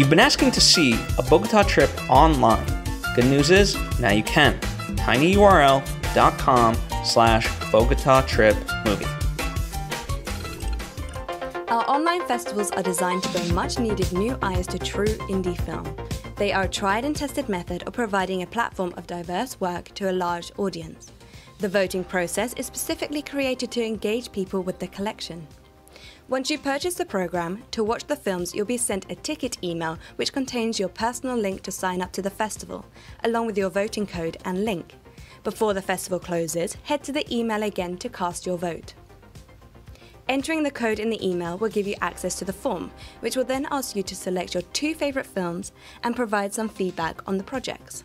You've been asking to see a Bogota trip online. Good news is, now you can. tinyurl.com slash Bogota trip movie. Our online festivals are designed to bring much needed new eyes to true indie film. They are a tried and tested method of providing a platform of diverse work to a large audience. The voting process is specifically created to engage people with the collection. Once you purchase the program, to watch the films, you'll be sent a ticket email which contains your personal link to sign up to the festival, along with your voting code and link. Before the festival closes, head to the email again to cast your vote. Entering the code in the email will give you access to the form, which will then ask you to select your two favourite films and provide some feedback on the projects.